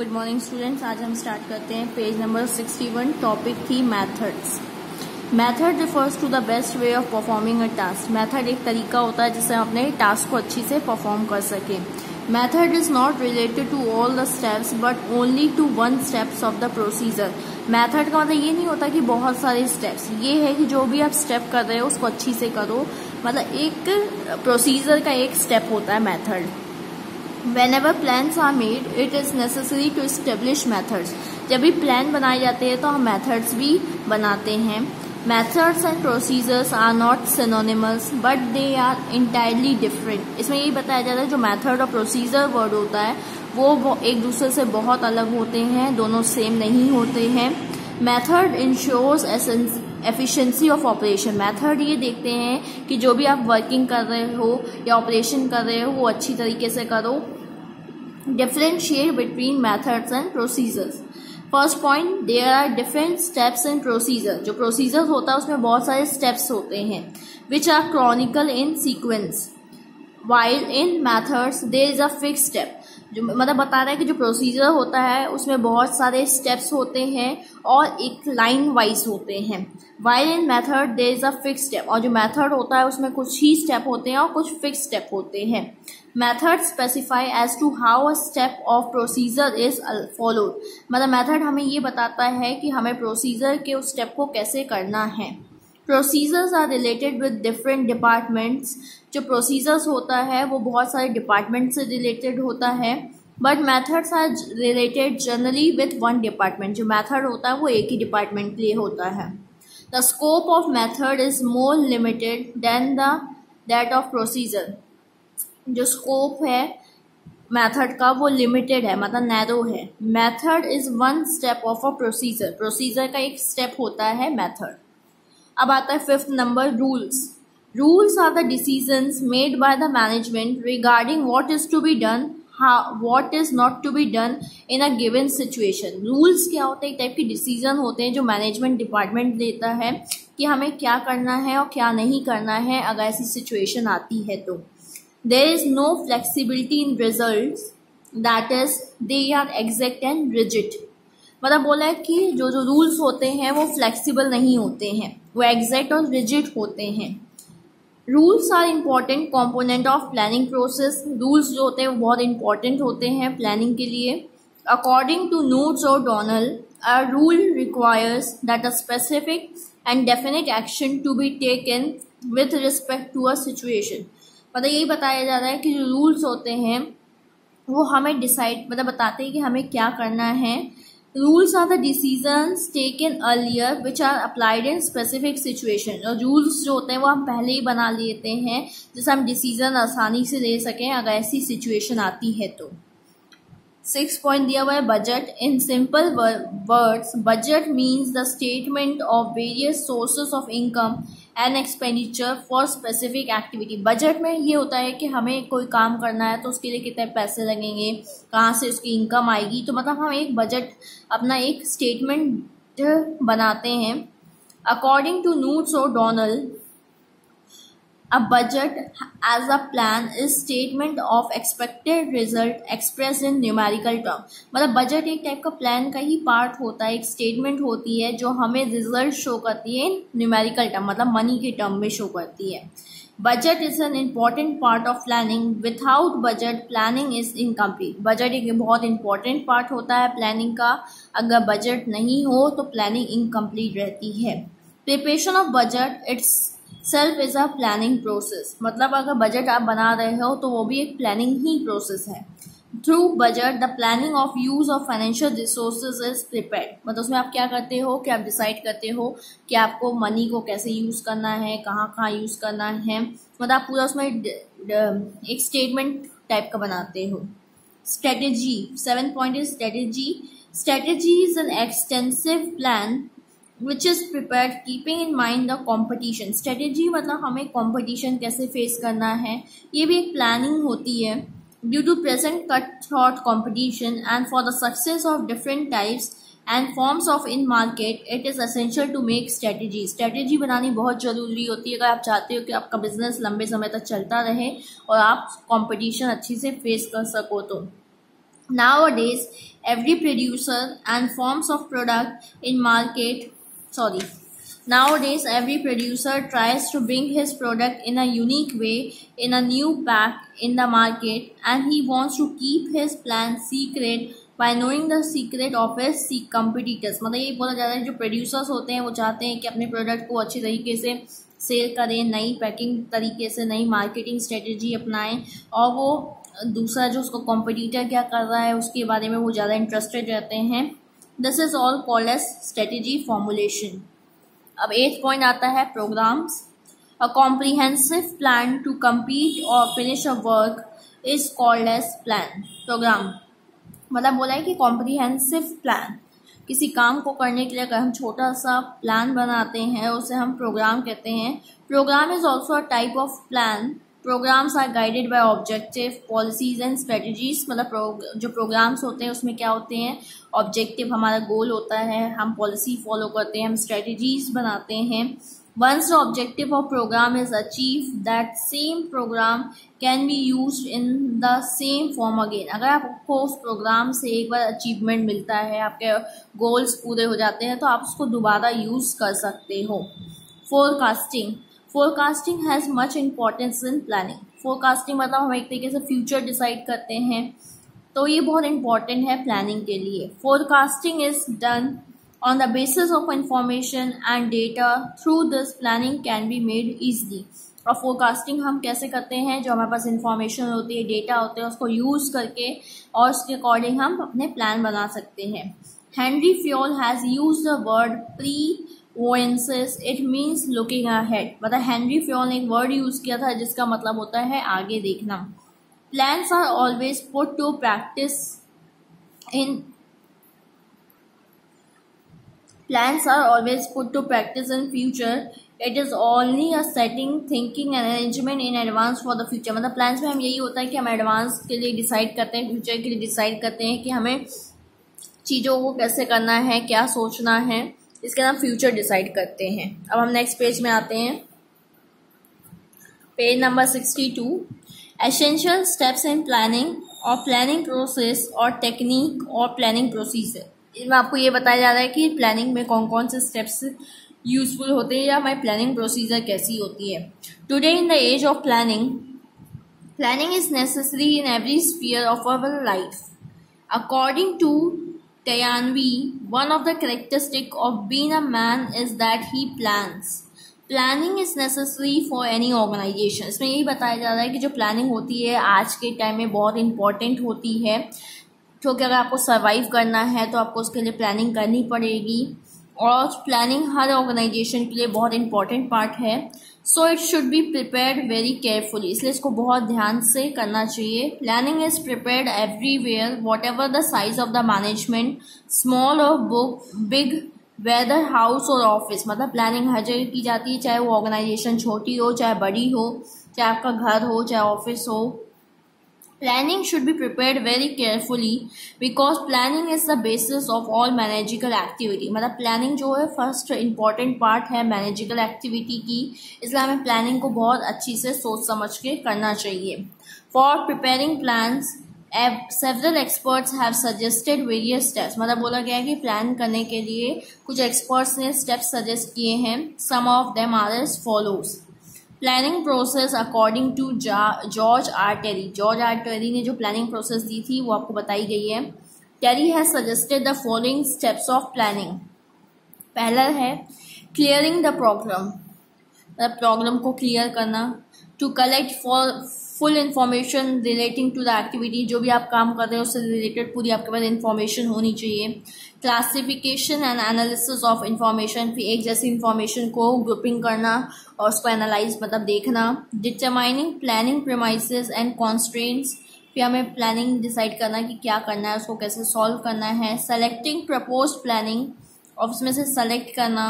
Good morning students आज हम start करते हैं page number 61 topic the methods method refers to the best way of performing a task method एक तरीका होता है जिससे हम अपने टास्क को अच्छी से परफॉर्म कर सकें। Method is not related to all the steps but only to one steps of the procedure method का मतलब ये नहीं होता कि बहुत सारे स्टेप्स ये है कि जो भी आप स्टेप कर रहे हो, उसको अच्छी से करो। मतलब एक प्रोसीजर का एक स्टेप होता है method ever plans are made it is necessary to establish methods जब भी प्लान बनाए जाते हैं तो हम मैथड्स भी बनाते हैं। Methods and procedures are not synonymous but they are entirely different इसमें यही बताया जाता है, जो मैथड और प्रोसीजर वर्ड होता है, वो एक दूसरे से बहुत अलग होते हैं, दोनों सेम नहीं होते हैं। Method ensures efficiency of operation method ये देखते हैं कि जो भी आप वर्किंग कर रहे हो या ऑपरेशन कर रहे हो, वो अच्छी तरीके से करो। Differentiate between methods and procedures first point there are different steps and procedure जो प्रोसीजर होता है, उसमें बहुत सारे स्टेप्स होते हैं which are chronical in sequence while in methods there is a fix step जो मतलब बता रहा है कि जो प्रोसीजर होता है, उसमें बहुत सारे स्टेप्स होते हैं और एक लाइन वाइज होते हैं। While in method there is a fix step और जो मैथड होता है, उसमें कुछ ही स्टेप होते हैं और कुछ फिक्स स्टेप होते हैं। Method specify as to how a step of procedure is followed मतलब मैथड हमें ये बताता है कि हमें प्रोसीजर के उस स्टेप को कैसे करना है। Procedures are related with different departments जो प्रोसीजर्स होता है, वो बहुत सारे डिपार्टमेंट से रिलेटेड होता है but methods are related generally with one department जो मैथड होता है, वो एक ही डिपार्टमेंट के लिए होता है। The scope of method is more limited than the that of procedure जो स्कोप है मैथड का, वो लिमिटेड है मतलब नैरो है। Method is one step of a procedure procedure का एक स्टेप होता है मैथड अब आता है fifth number rules rules are the decisions made by the management regarding what is to be done what is not to be done in a given situation rules क्या होते हैं? एक टाइप के डिसीज़न होते हैं जो मैनेजमेंट डिपार्टमेंट देता है कि हमें क्या करना है और क्या नहीं करना है अगर ऐसी सिचुएशन आती है तो. There is no flexibility in result that is they are exact and rigid मतलब बोला है कि जो जो रूल्स होते हैं वो फ्लेक्सिबल नहीं होते हैं. वो एग्जैक्ट और रिजिड होते हैं। Rules are important component of planning process rules जो होते हैं वो बहुत इंपॉर्टेंट होते हैं प्लानिंग के लिए। अकॉर्डिंग टू नोट्स और Donnell a rule requires that a specific and definite action to be taken with respect to a situation मतलब यही बताया जा रहा है कि जो रूल्स होते हैं, वो हमें डिसाइड मतलब बताते हैं कि हमें क्या करना है। Rules are the decisions taken earlier which are applied in specific situation और रूल्स जो होते हैं, वो हम पहले ही बना लेते हैं, जिससे हम डिसीज़न आसानी से ले सकें अगर ऐसी सिचुएशन आती है तो। सिक्स पॉइंट दिया हुआ है budget in simple words budget means the statement of various sources of income and expenditure for specific activity budget में ये होता है कि हमें कोई काम करना है तो उसके लिए कितने पैसे लगेंगे, कहाँ से उसकी इनकम आएगी। तो मतलब हम एक बजट अपना एक स्टेटमेंट बनाते हैं। अकॉर्डिंग टू नूट्स और Donnell A budget as a plan is statement of expected result expressed in numerical term. मतलब बजट एक टाइप का प्लान का ही पार्ट होता है, एक स्टेटमेंट होती है जो हमें रिज़ल्ट शो करती है न्यूमेरिकल टर्म मतलब मनी के टर्म में शो करती है। Budget is an important part of planning without budget planning is incomplete budget एक बहुत इंपॉर्टेंट पार्ट होता है प्लानिंग का। अगर बजट नहीं हो तो प्लानिंग इनकम्प्लीट रहती है। Preparation of budget itself is a planning process मतलब अगर बजट आप बना रहे हो तो वो भी एक प्लानिंग ही प्रोसेस है। Through budget the planning of use of financial resources is prepare मतलब उसमें आप क्या करते हो कि आप डिसाइड करते हो कि आपको मनी को कैसे यूज़ करना है, कहाँ कहाँ यूज़ करना है। मतलब आप पूरा उसमें एक स्टेटमेंट टाइप का बनाते हो। Strategy seven point is strategy strategy is an extensive plan which is prepare keeping in mind the competition strategy मतलब हमें कॉम्पिटिशन कैसे फेस करना है, ये भी एक प्लानिंग होती है। Due to present cut throat competition and for the success of different types and forms of in market it is essential to make strategy strategy बनानी बहुत ज़रूरी होती है। अगर आप चाहते हो कि आपका बिज़नेस लंबे समय तक चलता रहे और आप कॉम्पिटिशन अच्छे से फेस कर सको तो nowadays every producer and forms of product in market sorry. Nowadays, every producer tries to bring his product in a unique way, in a new pack in the market, and he wants to keep his plan secret by knowing the secret of S C competitors मतलब ये बोला जाता है जो producers होते हैं वो चाहते हैं कि अपने प्रोडक्ट को अच्छी तरीके से सेल करें नई पैकिंग तरीके से नई मार्केटिंग स्ट्रेटजी अपनाएँ और वो दूसरा जो उसको कॉम्पिटिटर क्या कर रहा है उसके बारे में वो ज़्यादा इंटरेस्टेड रहते हैं। This is all as strategy formulation अब एथ पॉइंट आता है programs a comprehensive plan to compete और finish a work is called as plan program मतलब बोला है कि कॉम्प्रीहेंसिव प्लान किसी काम को करने के लिए अगर हम छोटा सा प्लान बनाते हैं, उसे हम प्रोग्राम कहते हैं. Program is also a type of plan programs are guided by objective policies and strategies मतलब जो प्रोग्राम्स होते हैं, उसमें क्या होते हैं? ऑब्जेक्टिव हमारा गोल होता है, हम पॉलिसी फॉलो करते हैं, हम स्ट्रेटजीज बनाते हैं। Once the objective of program is achieve that same program can be use in the same form again अगर आपको उस प्रोग्राम से एक बार अचीवमेंट मिलता है, आपके गोल्स पूरे हो जाते हैं तो आप उसको दोबारा यूज़ कर सकते हो। Forecasting forecasting has much importance in planning forecasting मतलब हम एक तरीके से फ्यूचर डिसाइड करते हैं तो ये बहुत इंपॉर्टेंट है प्लानिंग के लिए। Forecasting is done on the basis of information and data through this planning can be made easily और फोरकास्टिंग हम कैसे करते हैं? जो हमारे पास इंफॉर्मेशन होती है डेटा होते हैं, उसको यूज़ करके और उसके अकॉर्डिंग हम अपने प्लान बना सकते हैं। Henry Fayol has use the word prevoyance it means looking ahead मतलब हेनरी फ्योल ने एक वर्ड यूज़ किया था जिसका मतलब होता है आगे देखना। Plans are always put to practice in plans are always put to practice in future it is only a setting thinking and arrangement in advance for the future मतलब प्लान्स में हम यही होता है कि हम एडवांस के लिए डिसाइड करते हैं फ्यूचर के लिए डिसाइड करते हैं कि हमें चीज़ों को कैसे करना है, क्या सोचना है। इसके नाम फ्यूचर डिसाइड करते हैं। अब हम नेक्स्ट पेज में आते हैं। Page number sixty two essential steps in planning और प्लानिंग प्रोसेस और टेक्निक और प्लानिंग प्रोसीजर इसमें आपको ये बताया जा रहा है कि प्लानिंग में कौन कौन से स्टेप्स यूजफुल होते हैं या हमारी प्लानिंग प्रोसीजर कैसी होती है। Today in the age of planning planning is necessary in every sphere of our life according to Tayanvi, one of the characteristic of being a man is that he plans. Planning is necessary for any organization इसमें यही बताया जा रहा है कि जो planning होती है आज के टाइम में बहुत इंपॉर्टेंट होती है। क्योंकि अगर आपको सर्वाइव करना है तो आपको उसके लिए प्लानिंग करनी पड़ेगी। और प्लानिंग हर ऑर्गेनाइजेशन के लिए बहुत इंपॉर्टेंट पार्ट है। So it should be prepared very carefully इसलिए इसको बहुत ध्यान से करना चाहिए। Planning is prepared everywhere whatever the size of the management small और बुक बिग वेदर हाउस और ऑफ़िस मतलब प्लानिंग हर जगह की जाती है, चाहे वो ऑर्गेनाइजेशन छोटी हो, चाहे बड़ी हो, चाहे आपका घर हो, चाहे ऑफ़िस हो। Planning should be prepared very carefully because planning is the basis of all manageable activity. मतलब planning जो है first important part है manageable activity की इसलिए हमें planning को बहुत अच्छी से सोच समझ के करना चाहिए For preparing plans, several experts have suggested various steps मतलब बोला गया है कि प्लान करने के लिए कुछ experts ने steps suggest किए हैं some of them are as follows planning process according to George R Terry George R Terry ने जो प्लानिंग प्रोसेस दी थी, वो आपको बताई गई है। Terry has suggested the following steps of planning पहला है क्लियरिंग द प्रॉब्लम प्रॉब्लम को क्लियर करना। To collect for full information relating to the activity जो भी आप काम कर रहे हैं, उससे रिलेटेड पूरी आपके पास इन्फॉर्मेशन होनी चाहिए। Classification and analysis of information फिर एक जैसी इन्फॉर्मेशन को ग्रुपिंग करना और उसको एनालाइज मतलब देखना। Determining planning premises and constraints फिर हमें प्लानिंग डिसाइड करना कि क्या करना है, उसको कैसे सॉल्व करना है। सेलेक्टिंग प्रपोज प्लानिंग और उसमें से सेलेक्ट करना।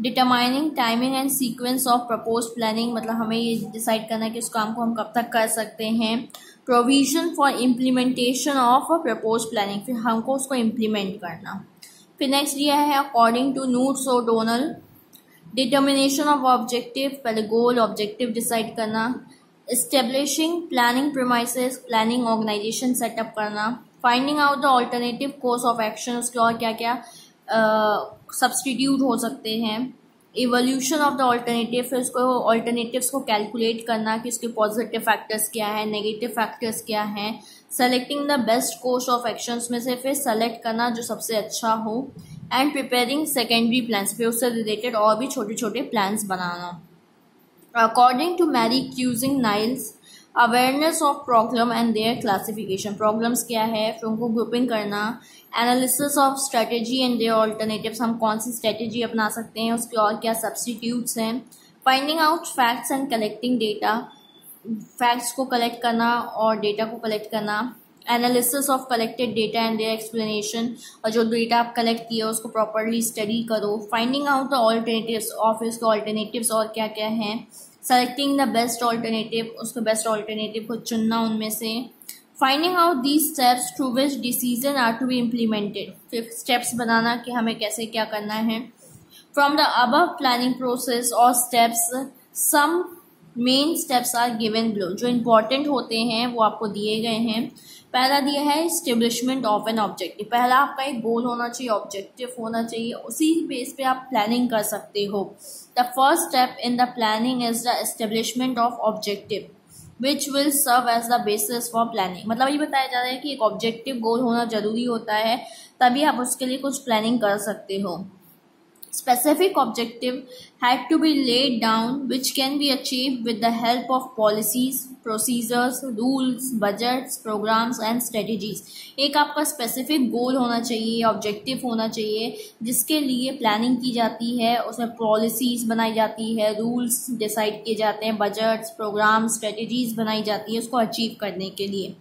Determining timing and sequence of propose planning मतलब हमें ये डिसाइड करना है कि उस काम को हम कब तक कर सकते हैं। Provision for implementation of propose planning फिर हमको उसको इम्प्लीमेंट करना। फिर नेक्स्ट ये है अकॉर्डिंग टू नूट्स और डोनल डिटर्मिनेशन ऑफ़ ऑब्जेक्टिव पहले गोल ऑब्जेक्टिव डिसाइड करना। Establishing planning promise planning organization setup करना। Finding out the alternative course of action उसके और क्या क्या सब्सटीट्यूट हो सकते हैं। इवोल्यूशन ऑफ़ द ऑल्टरनेटिव फिर उसको ऑल्टरनेटिव्स को कैलकुलेट करना कि उसके पॉजिटिव फैक्टर्स क्या है नेगेटिव फैक्टर्स क्या हैं। Selecting the best course of actions में से फिर सेलेक्ट करना जो सबसे अच्छा हो। एंड प्रिपेयरिंग सेकेंडरी प्लान्स फिर उससे रिलेटेड और भी छोटे छोटे plans banana. According to Mary Cushing Niles awareness of problem and their classification problems क्या है? फिर उनको ग्रुपिंग करना। Analysis of strategy and their alternatives हम कौन सी स्ट्रेटेजी अपना सकते हैं? उसके और क्या सब्सटीट्यूट्स हैं? Finding out facts and collecting data facts को कलेक्ट करना और डेटा को कलेक्ट करना। Analysis of collected data and their explanation और जो डेटा आप कलेक्ट किया उसको प्रॉपरली स्टडी करो। Finding out the alternatives of इसके ऑल्टरनेटिव्स और क्या क्या हैं? सेलेक्टिंग द बेस्ट ऑल्टरनेटिव उसको बेस्ट ऑल्टरनेटिव को चुनना उनमें से। Finding out these steps to which decision are to be implemented फिर स्टेप्स बनाना कि हमें कैसे क्या करना है। From the above planning process और steps some main steps are given below जो इंपॉर्टेंट होते हैं, वो आपको दिए गए हैं। पहला दिया है स्टेब्लिशमेंट ऑफ़ एन ऑब्जेक्टिव पहला आपका एक गोल होना चाहिए ऑब्जेक्टिव होना चाहिए, उसी बेस पे आप प्लानिंग कर सकते हो. The first step in the planning is the establishment of objective which will serve as the basis for planning मतलब ये बताया जा रहा है कि एक ऑब्जेक्टिव गोल होना ज़रूरी होता है, तभी आप उसके लिए कुछ प्लानिंग कर सकते हो. Specific objective had to be laid down which can be achieved with the help of policies, procedures, rules, budgets, programs and strategies. एक आपका specific goal होना चाहिए objective होना चाहिए जिसके लिए planning की जाती है उसमें policies बनाई जाती है rules decide किए जाते हैं budgets, programs, strategies बनाई जाती है उसको achieve करने के लिए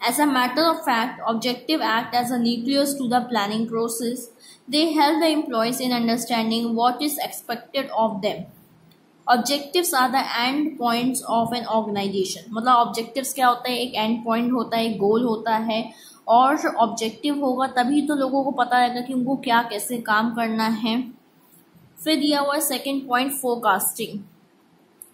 As a matter of fact, objective act as a nucleus to the planning process They help the employees in understanding what is expected of them. Objectives are the end points of an organization मतलब objectives क्या होता है? एक and point होता है, एक गोल होता है, और ऑब्जेक्टिव होगा, तभी तो लोगों को पता रहेगा कि उनको क्या, कैसे काम करना है। फिर दिया हुआ second point forecasting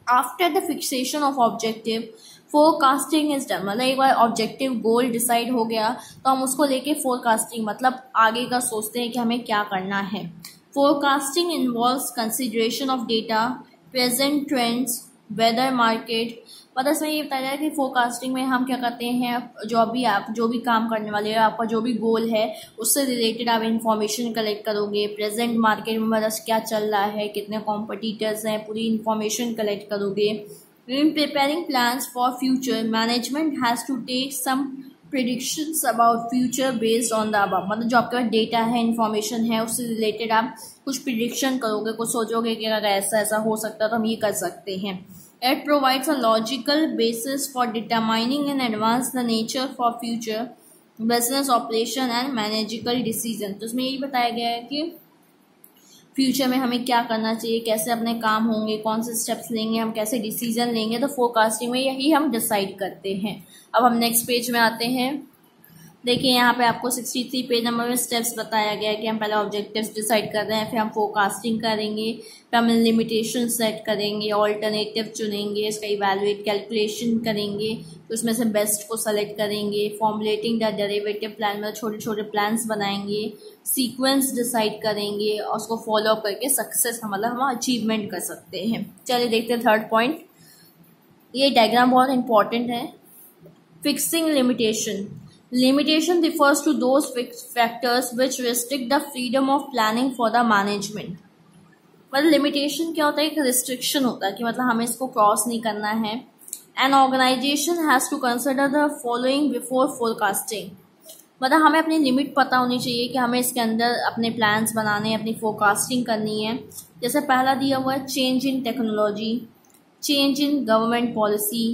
after the fixation of objective forecasting is done मतलब एक बार ऑब्जेक्टिव गोल डिसाइड हो गया तो हम उसको लेके फोरकास्टिंग मतलब आगे का सोचते हैं कि हमें क्या करना है। Forecasting involve consideration of data present trends whether market मतलब इसमें ये बताया जाए कि फोरकास्टिंग में हम क्या करते हैं, जो भी आप, जो भी काम करने वाले हैं, आपका जो भी गोल है, उससे रिलेटेड आप इन्फॉर्मेशन कलेक्ट करोगे। प्रेजेंट मार्केट में मतलब क्या चल रहा है, कितने कॉम्पिटिटर्स हैं, पूरी इन्फॉर्मेशन कलेक्ट करोगे। In preparing plans for future, management has to take some predictions about future based on the above मतलब जो आपके पास डेटा है इन्फॉर्मेशन है उससे रिलेटेड आप कुछ प्रिडिक्शन करोगे कुछ सोचोगे कि अगर ऐसा ऐसा हो सकता है तो हम ये कर सकते हैं It provides a logical basis for determining in advance the nature for future business operation and managerial decision तो उसमें यही बताया गया है कि फ्यूचर में हमें क्या करना चाहिए, कैसे अपने काम होंगे, कौन से स्टेप्स लेंगे, हम कैसे डिसीज़न लेंगे तो फोरकास्टिंग में यही हम डिसाइड करते हैं। अब हम नेक्स्ट पेज में आते हैं। देखिए, यहाँ पे आपको 63 पेज नंबर में स्टेप्स बताया गया है कि हम पहले ऑब्जेक्टिव्स डिसाइड कर रहे हैं, फिर हम फोरकास्टिंग करेंगे, फिर हम लिमिटेशन सेट करेंगे ऑल्टरनेटिव चुनेंगे, इसका इवेलुएट कैलकुलेशन करेंगे फिर उसमें से बेस्ट को सेलेक्ट करेंगे फॉर्मुलेटिंग द डेरिवेटिव प्लान मतलब छोटे छोटे प्लान्स बनाएँगे सीक्वेंस डिसाइड करेंगे और उसको फॉलो करके सक्सेस मतलब हम अचीवमेंट कर सकते हैं। चलिए देखते हैं थर्ड पॉइंट ये डायग्राम बहुत इंपॉर्टेंट है। Fixing limitation Limitation refers to those factors which restrict the freedom of planning for the management. मतलब लिमिटेशन क्या होता है? एक रिस्ट्रिक्शन होता है कि मतलब हमें इसको क्रॉस नहीं करना है। An organization has to consider the following before forecasting मतलब हमें अपनी लिमिट पता होनी चाहिए कि हमें इसके अंदर अपने प्लान्स बनाने हैं, अपनी फोरकास्टिंग करनी है। जैसे पहला दिया हुआ है change in technology change in government policy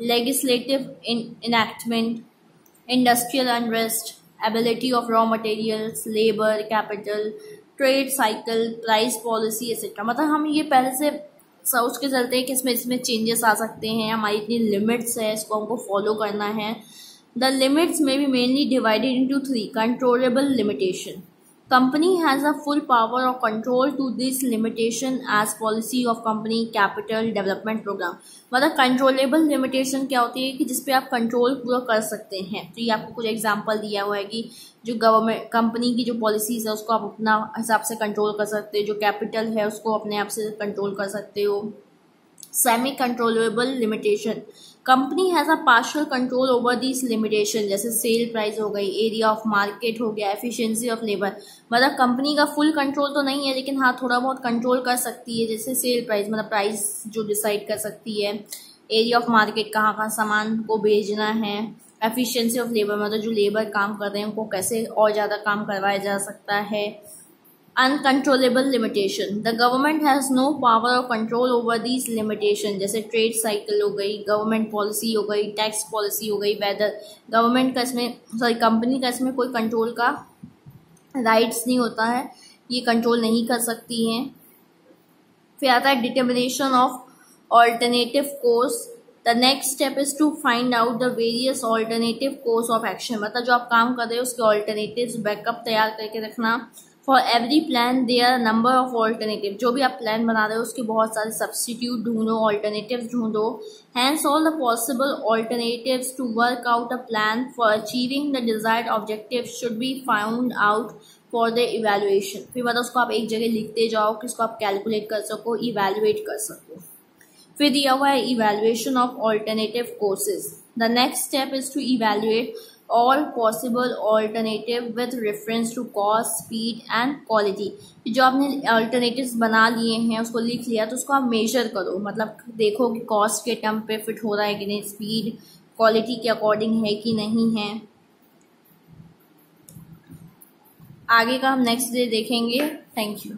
legislative enactment industrial unrest, ability of raw materials, labor, capital, trade cycle price policy etcetera मतलब हम ये पहले से सोच के चलते हैं कि इसमें इसमें चेंजेस आ सकते हैं। हमारी इतनी लिमिट्स है इसको हमको फॉलो करना है। द लिमिट्स में भी mainly divided into three controllable limitation company has a full power of control to this limitation as policy of company capital development program. मतलब कंट्रोलेबल लिमिटेशन क्या होती है कि जिसपे आप कंट्रोल पूरा कर सकते हैं। तो ये आपको कुछ एग्जांपल दिया हुआ है कि जो गवर्नमेंट कंपनी की जो पॉलिसीज़ है, उसको आप अपना हिसाब से कंट्रोल कर सकते हो। जो कैपिटल है, उसको अपने आप से कंट्रोल कर सकते हो। Semi controllable limitation company has a partial control over this limitation जैसे सेल प्राइस हो गई एरिया ऑफ़ मार्केट हो गया एफिशिएंसी ऑफ़ लेबर मतलब कंपनी का फुल कंट्रोल तो नहीं है, लेकिन हाँ थोड़ा बहुत कंट्रोल कर सकती है, जैसे सेल प्राइस मतलब प्राइस जो डिसाइड कर सकती है. एरिया ऑफ़ मार्केट कहाँ कहाँ सामान को भेजना है एफिशिएंसी ऑफ़ लेबर मतलब जो लेबर काम कर रहे हैं, उनको कैसे और ज़्यादा काम करवाया जा सकता है. Uncontrollable limitation the government has no power of control over these limitation जैसे ट्रेड साइकिल हो गई गवर्नमेंट पॉलिसी हो गई टैक्स पॉलिसी हो गई वेदर गवर्नमेंट का इसमें सॉरी कंपनी का इसमें कोई कंट्रोल का राइट्स नहीं होता है। ये कंट्रोल नहीं कर सकती हैं। फिर आता है determination of alternative course the next step is to find out the various alternative course of action मतलब जो आप काम कर रहे हो, उसके ऑल्टरनेटिव बैकअप तैयार करके रखना। For every plan they are number of alternative जो भी आप प्लान बना रहे हो, उसके बहुत सारे सब्सटीट्यूट ढूंढो ऑल्टरनेटिव ढूंढो। Hence all the possible alternative to work out a plan for achieving the desired objective should be found out for the evaluation फिर मतलब उसको आप एक जगह लिखते जाओ कि उसको आप कैलकुलेट कर सको इवेल्युएट कर सको। फिर दिया हुआ है evaluation of alternative courses the next step is to evaluate all possible alternative with reference to cost, speed, and quality. जो आपने alternatives बना लिए हैं, उसको लिख लिया तो उसको आप मेजर करो। मतलब देखो कि कॉस्ट के टर्म पे फिट हो रहा है कि नहीं स्पीड क्वालिटी के अकॉर्डिंग है कि नहीं है। आगे का हम नेक्स्ट डे देखेंगे। Thank you